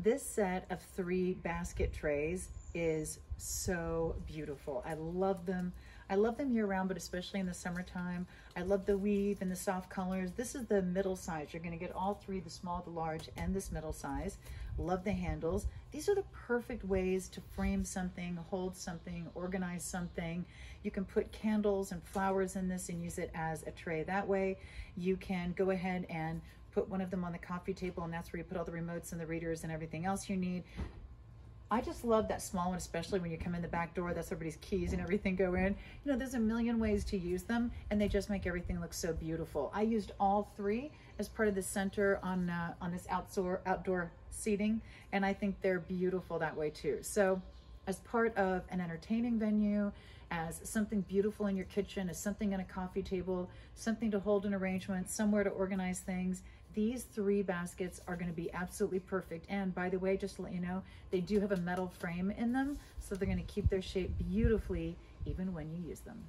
This set of three basket trays is so beautiful. I love them. I love them year round, but especially in the summertime. I love the weave and the soft colors. This is the middle size. You're gonna get all three, the small, the large, and this middle size. Love the handles. These are the perfect ways to frame something, hold something, organize something. You can put candles and flowers in this and use it as a tray that way. You can go ahead and put one of them on the coffee table and that's where you put all the remotes and the readers and everything else you need. I just love that small one, especially when you come in the back door, that's everybody's keys and everything go in. You know, there's a million ways to use them and they just make everything look so beautiful. I used all three as part of the center on, uh, on this outdoor, outdoor seating and I think they're beautiful that way too. So as part of an entertaining venue, as something beautiful in your kitchen, as something on a coffee table, something to hold an arrangement, somewhere to organize things, these three baskets are gonna be absolutely perfect. And by the way, just to let you know, they do have a metal frame in them, so they're gonna keep their shape beautifully even when you use them.